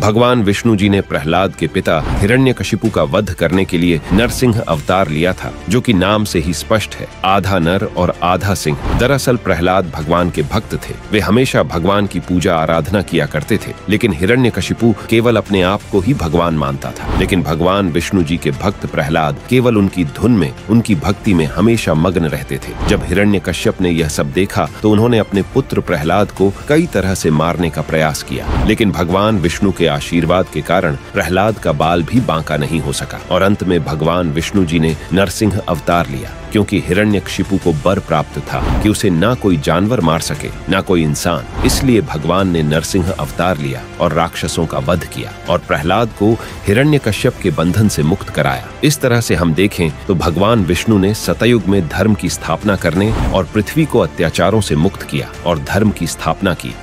भगवान विष्णु जी ने प्रहलाद के पिता हिरण्यकशिपु का वध करने के लिए नरसिंह अवतार लिया था, जो कि नाम से ही स्पष्ट है, आधा नर और आधा सिंह। दरअसल प्रहलाद भगवान के भक्त थे। वे हमेशा भगवान की पूजा आराधना किया करते थे, लेकिन हिरण्यकशिपु केवल अपने आप को ही भगवान मानता था। लेकिन भगवान विष्णु जी के भक्त प्रहलाद केवल उनकी धुन में, उनकी भक्ति में हमेशा मग्न रहते थे। जब हिरण्य ने यह सब देखा तो उन्होंने अपने पुत्र प्रहलाद को कई तरह से मारने का प्रयास किया। लेकिन भगवान विष्णु के आशीर्वाद के कारण प्रहलाद का बाल भी बांका नहीं हो सका और अंत में भगवान विष्णु जी ने नरसिंह अवतार लिया, क्योंकि हिरण्यकशिपु को बर प्राप्त था कि उसे ना कोई जानवर मार सके, ना कोई इंसान। इसलिए भगवान ने नरसिंह अवतार लिया और राक्षसों का वध किया और प्रहलाद को हिरण्यकश्यप के बंधन से मुक्त कराया। इस तरह से हम देखें तो भगवान विष्णु ने सतयुग में धर्म की स्थापना करने और पृथ्वी को अत्याचारों से मुक्त किया और धर्म की स्थापना की।